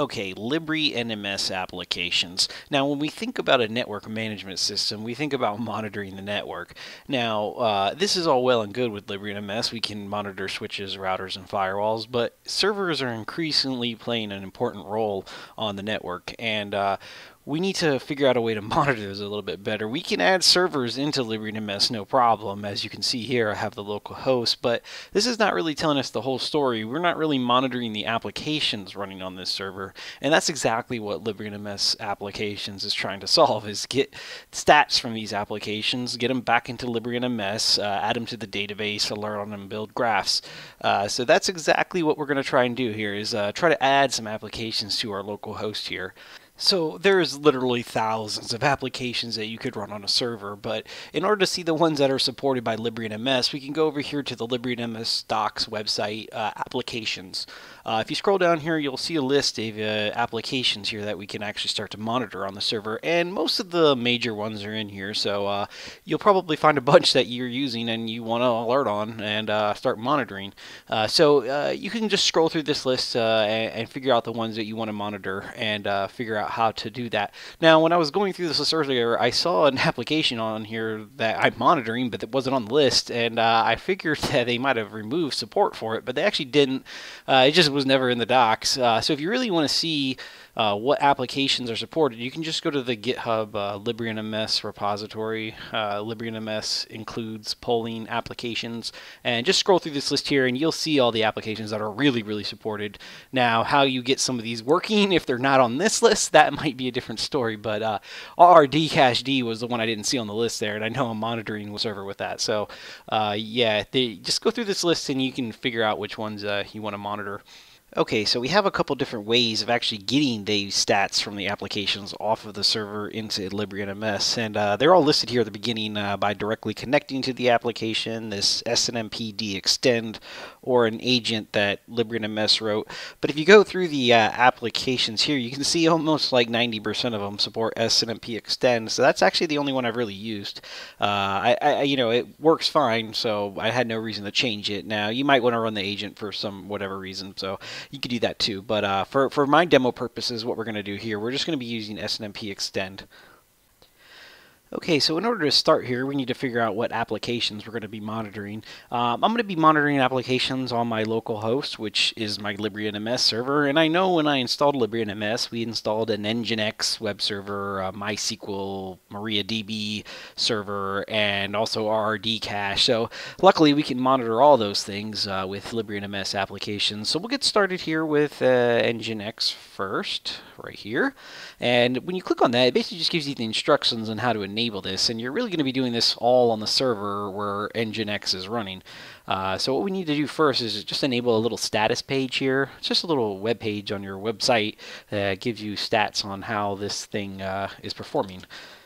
Okay, LibreNMS applications. Now, when we think about a network management system, we think about monitoring the network. Now, uh, this is all well and good with LibreNMS. We can monitor switches, routers, and firewalls, but servers are increasingly playing an important role on the network. And uh, we need to figure out a way to monitor those a little bit better. We can add servers into LibreNMS, no problem. As you can see here, I have the local host, but this is not really telling us the whole story. We're not really monitoring the applications running on this server, and that's exactly what LibreNMS applications is trying to solve, is get stats from these applications, get them back into LibreNMS, uh, add them to the database, alert on them, build graphs. Uh, so that's exactly what we're going to try and do here, is uh, try to add some applications to our local host here. So there's literally thousands of applications that you could run on a server, but in order to see the ones that are supported by LibreNMS, we can go over here to the LibreNMS docs website, uh, applications. Uh, if you scroll down here, you'll see a list of uh, applications here that we can actually start to monitor on the server, and most of the major ones are in here, so uh, you'll probably find a bunch that you're using and you want to alert on and uh, start monitoring. Uh, so you can just scroll through this list and, and, figure out the ones that you want to monitor and figure out how to do that. Now, when I was going through this list earlier, I saw an application on here that I'm monitoring, but that wasn't on the list, and uh, I figured that they might have removed support for it, but they actually didn't. Uh, it just was never in the docs. Uh, so if you really want to see uh, what applications are supported, you can just go to the GitHub uh, LibreNMS repository. Uh, LibreNMS includes polling applications, and just scroll through this list here, and you'll see all the applications that are really, really supported. Now, how you get some of these working if they're not on this list, that might be a different story. But uh, RDCacheD was the one I didn't see on the list there, and I know I'm monitoring the server with that. So, uh, yeah, they, just go through this list, and you can figure out which ones uh, you want to monitor. Okay, so we have a couple different ways of actually getting the stats from the applications off of the server into LibreNMS, and uh, they're all listed here at the beginning uh, by directly connecting to the application, this SNMPD extend, or an agent that LibreNMS wrote. But if you go through the uh, applications here, you can see almost like 90% of them support SNMP extend, so that's actually the only one I've really used. Uh, I, I, you know, it works fine, so I had no reason to change it. Now, you might want to run the agent for some whatever reason, so you could do that too. But uh, for, for my demo purposes, what we're going to do here, we're just going to be using SNMP extend. Okay, so in order to start here, we need to figure out what applications we're going to be monitoring. Um, I'm going to be monitoring applications on my local host, which is my LibreNMS server. And I know when I installed LibreNMS, we installed an Nginx web server, MySQL, MariaDB server, and also RRD cache. So luckily, we can monitor all those things uh, with LibreNMS applications. So we'll get started here with uh, Nginx first, right here. And when you click on that, it basically just gives you the instructions on how to enable this, and you're really going to be doing this all on the server where Nginx is running. Uh, so what we need to do first is just enable a little status page here. It's just a little web page on your website that gives you stats on how this thing uh, is performing.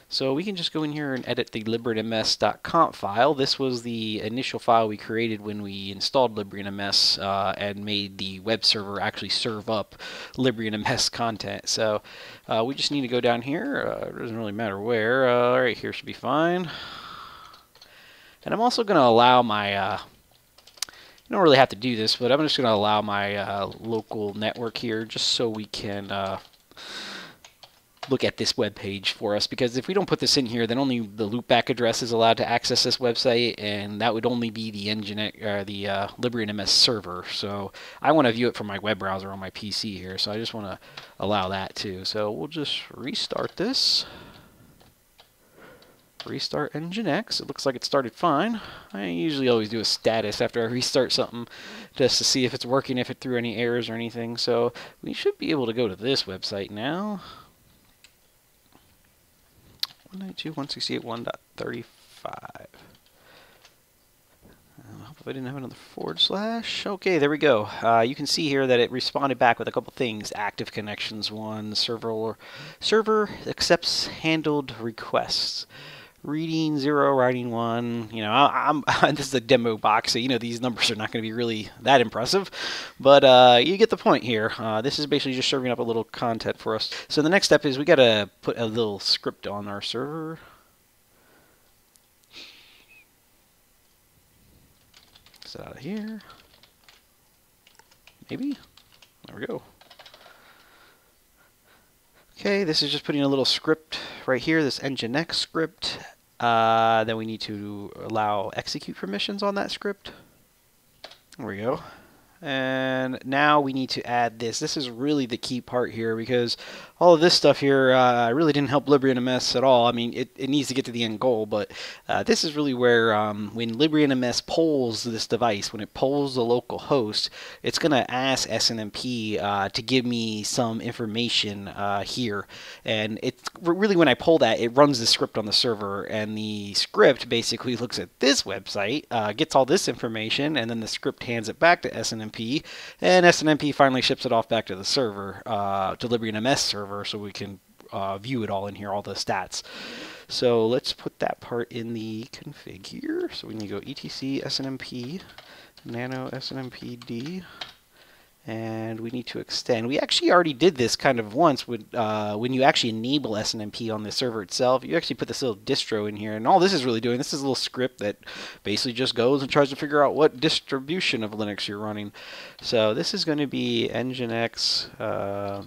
So we can just go in here and edit the librenms.conf file. This was the initial file we created when we installed librenms uh, and made the web server actually serve up librenms content. So uh, we just need to go down here. Uh, it doesn't really matter where. Uh, right here should be fine. And I'm also going to allow my uh, you don't really have to do this, but I'm just going to allow my uh, local network here just so we can uh, look at this web page for us because if we don't put this in here, then only the loopback address is allowed to access this website, and that would only be the engine or the uh, LibreNMS server. So I want to view it from my web browser on my PC here, so I just want to allow that too. So we'll just restart this. Restart Nginx. It looks like it started fine. I usually always do a status after I restart something just to see if it's working, if it threw any errors or anything. So we should be able to go to this website now. 192.168.1.35. I hope I didn't have another forward slash. Okay, there we go. Uh, you can see here that it responded back with a couple things. Active connections one, server server accepts handled requests reading zero, writing one. You know, I, am this is a demo box, so you know these numbers are not going to be really that impressive, but uh, you get the point here. Uh, this is basically just serving up a little content for us. So the next step is we got to put a little script on our server. Get out of here. Maybe. There we go. Okay, this is just putting a little script right here, this nginx script. Uh, then we need to allow execute permissions on that script. There we go. And now we need to add this. This is really the key part here because all of this stuff here uh, really didn't help LibreNMS at all. I mean, it, it needs to get to the end goal, but uh, this is really where um, when LibreNMS polls this device, when it polls the local host, it's going to ask SNMP uh, to give me some information uh, here. And it's really when I pull that, it runs the script on the server, and the script basically looks at this website, uh, gets all this information, and then the script hands it back to SNMP SNMP, and SNMP finally ships it off back to the server, uh, to LibreNMS server, so we can uh, view it all in here, all the stats. So let's put that part in the config here. So we need to go etc snmp nano snmpd and we need to extend. We actually already did this kind of once when, uh, when you actually enable SNMP on the server itself. You actually put this little distro in here, and all this is really doing, this is a little script that basically just goes and tries to figure out what distribution of Linux you're running. So this is going to be Nginx, uh,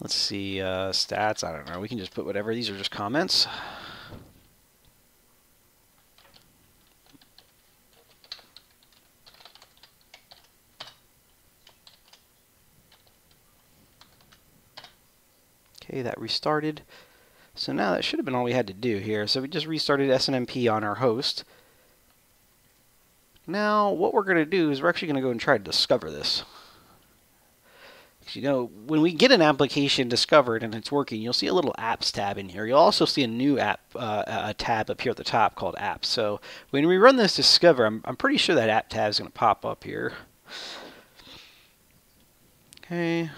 let's see, uh, stats, I don't know, we can just put whatever, these are just comments. Okay, that restarted. So now that should have been all we had to do here. So we just restarted SNMP on our host. Now what we're going to do is we're actually going to go and try to discover this. You know, when we get an application discovered and it's working, you'll see a little apps tab in here. You'll also see a new app uh, a tab up here at the top called apps. So when we run this discover, I'm, I'm pretty sure that app tab is going to pop up here. Okay,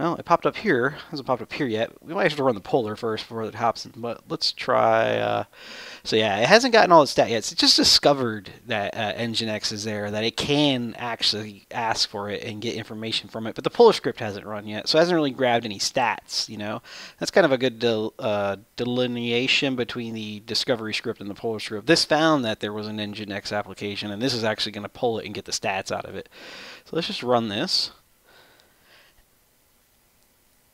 well, it popped up here. It hasn't popped up here yet. We might have to run the poller first before it hops in, but let's try. Uh, so yeah, it hasn't gotten all its stat yet. It's just discovered that uh, Nginx is there, that it can actually ask for it and get information from it, but the poller script hasn't run yet, so it hasn't really grabbed any stats, you know. That's kind of a good del uh, delineation between the discovery script and the poller script. This found that there was an Nginx application, and this is actually going to pull it and get the stats out of it. So let's just run this.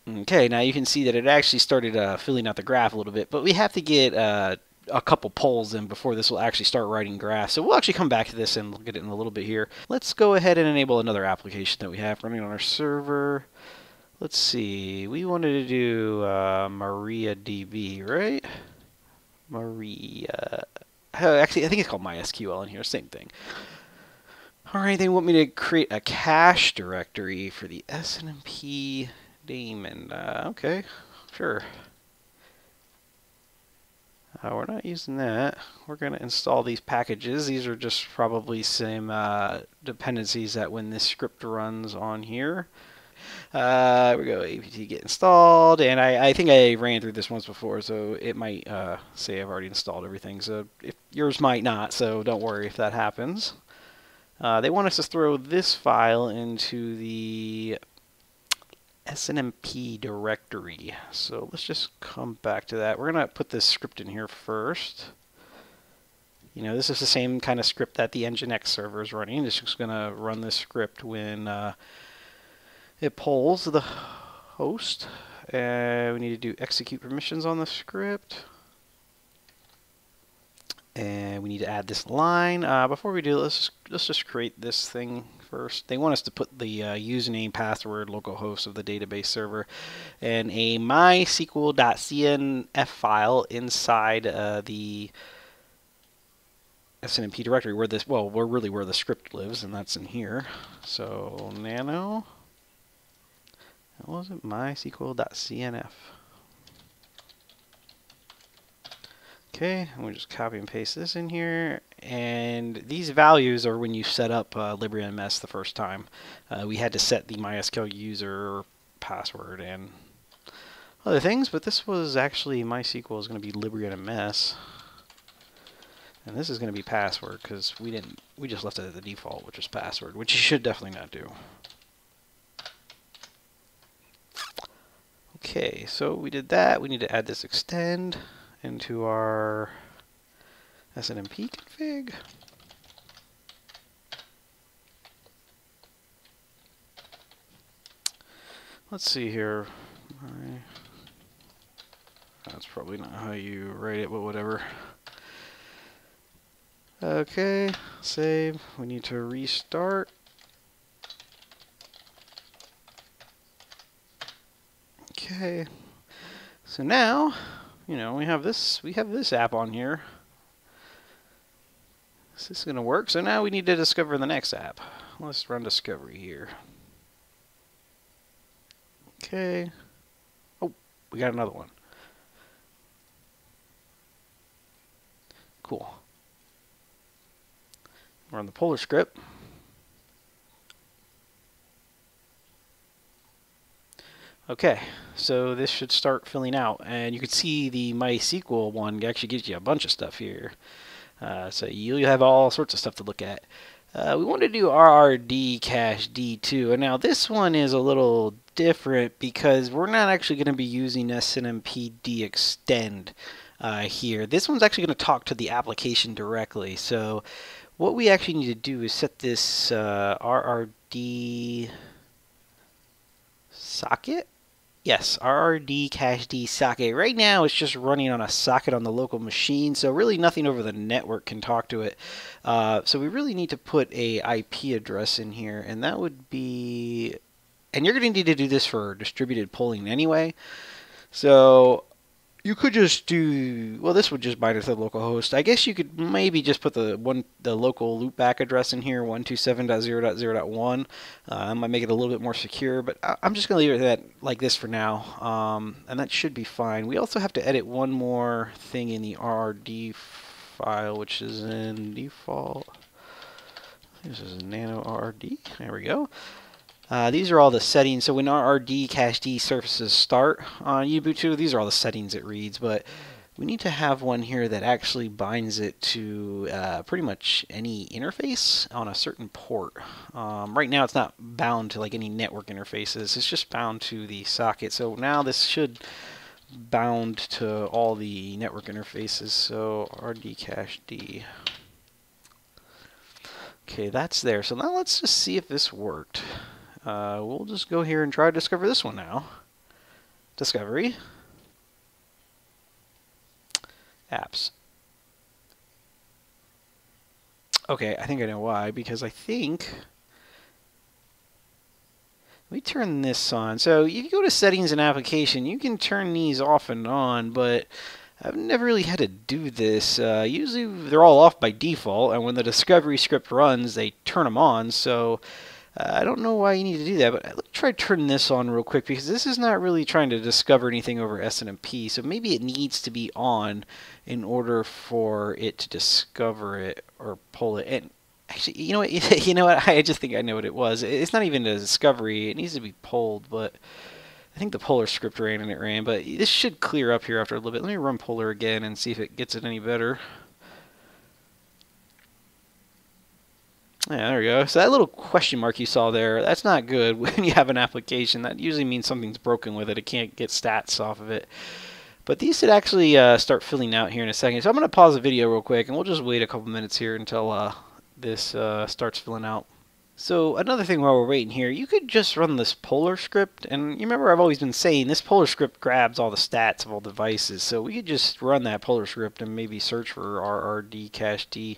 Okay, now you can see that it actually started uh, filling out the graph a little bit, but we have to get uh, a couple polls in before this will actually start writing graphs. So we'll actually come back to this and look at it in a little bit here. Let's go ahead and enable another application that we have running on our server. Let's see, we wanted to do uh, MariaDB, right? Maria. Actually, I think it's called MySQL in here, same thing. All right, they want me to create a cache directory for the SNMP daemon. Uh, okay, sure. Uh, we're not using that. We're going to install these packages. These are just probably same uh, dependencies that when this script runs on here. Uh, we go apt get installed, and I, I think I ran through this once before, so it might uh, say I've already installed everything. So if yours might not, so don't worry if that happens. Uh, they want us to throw this file into the SNMP directory. So let's just come back to that. We're going to put this script in here first. You know, this is the same kind of script that the Nginx server is running. It's just going to run this script when uh, it polls the host. Uh, we need to do execute permissions on the script. And we need to add this line. Uh, before we do, let's let's just create this thing first. They want us to put the uh, username, password, localhost of the database server, and a mysql.cnf file inside uh, the SNMP directory where this, well, we're really where the script lives, and that's in here. So nano, what was it? mysql.cnf. Okay, going to just copy and paste this in here. And these values are when you set up uh, LibreNMS the first time. Uh, we had to set the MySQL user password and other things, but this was actually MySQL is going to be LibreNMS. And this is going to be password because we didn't, we just left it at the default, which is password, which you should definitely not do. Okay, so we did that. We need to add this extend into our SNMP config. let's see here. That's probably not how you write it, but whatever. Okay, save. We need to restart. Okay. So now, you know, we have this we have this app on here. Is this going to work? So now we need to discover the next app. Let's run discovery here. Okay. Oh, we got another one. Cool. We're on the poller script. Okay, so this should start filling out, and you can see the MySQL one actually gives you a bunch of stuff here. Uh, so you have all sorts of stuff to look at. Uh, we want to do RRD cache D2, and now this one is a little different because we're not actually going to be using SNMP extend uh, here. This one's actually going to talk to the application directly. So what we actually need to do is set this uh, RRD socket. Yes, RRD cache D socket. Right now it's just running on a socket on the local machine, so really nothing over the network can talk to it. Uh, so we really need to put a IP address in here, and that would be, and you're going to need to do this for distributed polling anyway. So you could just do well. This would just bind to the local host. I guess you could maybe just put the one the local loopback address in here, one two seven dot zero dot zero dot one. Uh, might make it a little bit more secure, but I, am just gonna leave it that like this for now, um, and that should be fine. We also have to edit one more thing in the RRD file, which is in default. This is nano RRD. There we go. Uh, these are all the settings. So when RRD cache D surfaces start on Ubuntu, these are all the settings it reads. But we need to have one here that actually binds it to uh, pretty much any interface on a certain port. Um, right now it's not bound to like any network interfaces. It's just bound to the socket. So now this should bound to all the network interfaces. So RD cache D. Okay, that's there. So now let's just see if this worked. Uh, we'll just go here and try to discover this one now. Discovery. Apps. Okay, I think I know why, because I think... Let me turn this on. So you go to settings and application, you can turn these off and on, but I've never really had to do this. Uh, usually they're all off by default, and when the discovery script runs, they turn them on. So I don't know why you need to do that, but let's try turning this on real quick because this is not really trying to discover anything over SNMP. So maybe it needs to be on in order for it to discover it or pull it. And actually, you know what? you know what? I just think I know what it was. It's not even a discovery. It needs to be pulled, but I think the poller script ran and it ran. But this should clear up here after a little bit. Let me run poller again and see if it gets it any better. Yeah, there we go. So that little question mark you saw there, that's not good when you have an application. That usually means something's broken with it. It can't get stats off of it. But these should actually uh, start filling out here in a second. So I'm going to pause the video real quick, and we'll just wait a couple minutes here until uh, this uh, starts filling out. So another thing while we're waiting here, you could just run this poller script, and you remember I've always been saying this poller script grabs all the stats of all devices, so we could just run that poller script and maybe search for RRD cache D.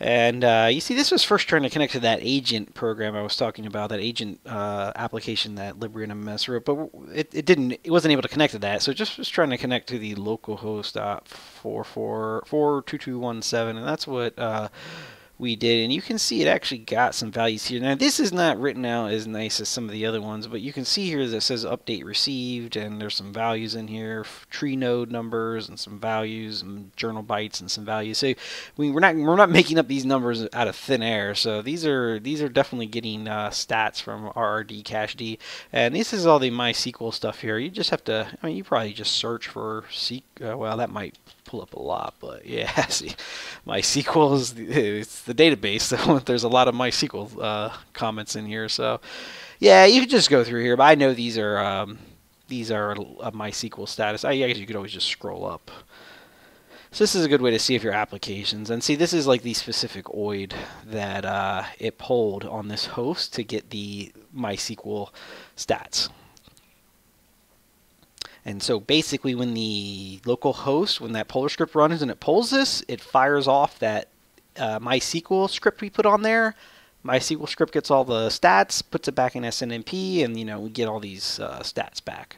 And uh, you see, this was first trying to connect to that agent program I was talking about, that agent uh, application that LibreNMS wrote, but it, it didn't, it wasn't able to connect to that. So just was trying to connect to the localhost 444 and that's what uh, we did, and you can see it actually got some values here. Now, this is not written out as nice as some of the other ones, but you can see here that says update received, and there's some values in here, tree node numbers, and some values, and journal bytes, and some values. So we, we're not we're not making up these numbers out of thin air. So these are these are definitely getting uh, stats from RRD cache D, and this is all the MySQL stuff here. You just have to, I mean, you probably just search for SQL. Uh, well, that might pull up a lot, but yeah, see, MySQL is the, it's the database, so there's a lot of MySQL uh, comments in here. So yeah, you can just go through here, but I know these are um, these are MySQL status. I guess you could always just scroll up. So this is a good way to see if your applications, and see this is like the specific OID that uh, it pulled on this host to get the MySQL stats. And so basically, when the local host, when that poller script runs and it pulls this, it fires off that uh, MySQL script we put on there. MySQL script gets all the stats, puts it back in SNMP, and you know we get all these uh, stats back.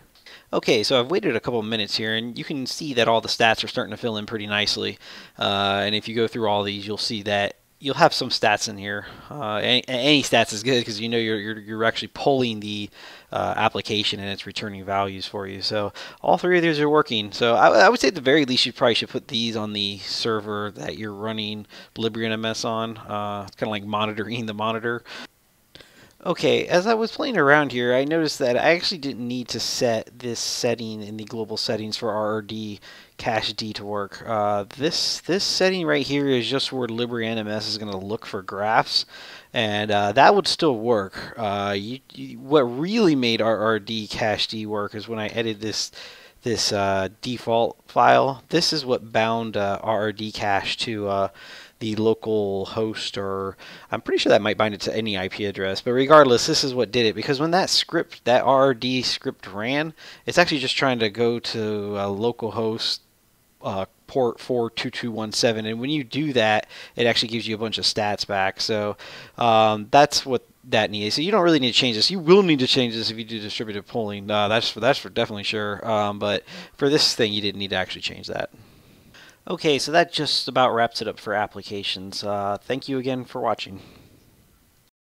Okay, so I've waited a couple minutes here, and you can see that all the stats are starting to fill in pretty nicely. Uh, and if you go through all these, you'll see that you'll have some stats in here. Uh, any, any, stats is good because you know you're, you're, you're actually pulling the uh, application and it's returning values for you. So all three of these are working. So I, I, would say at the very least you probably should put these on the server that you're running LibreNMS on. Uh, it's kind of like monitoring the monitor. Okay, as I was playing around here, I noticed that I actually didn't need to set this setting in the global settings for RRD cache D to work. Uh, this this setting right here is just where LibreNMS is going to look for graphs, and uh, that would still work. Uh, you, you, what really made RRD cache D work is when I edited this this uh, default file. This is what bound uh, RRD cache to uh, the local host or I'm pretty sure that might bind it to any IP address but regardless this is what did it because when that script that RRD script ran it's actually just trying to go to a local host uh, port 42217 and when you do that it actually gives you a bunch of stats back. So um, that's what that needs. So you don't really need to change this. You will need to change this if you do distributed polling uh, that's for that's for definitely sure. Um, but for this thing you didn't need to actually change that. Okay, so that just about wraps it up for applications. Uh, thank you again for watching.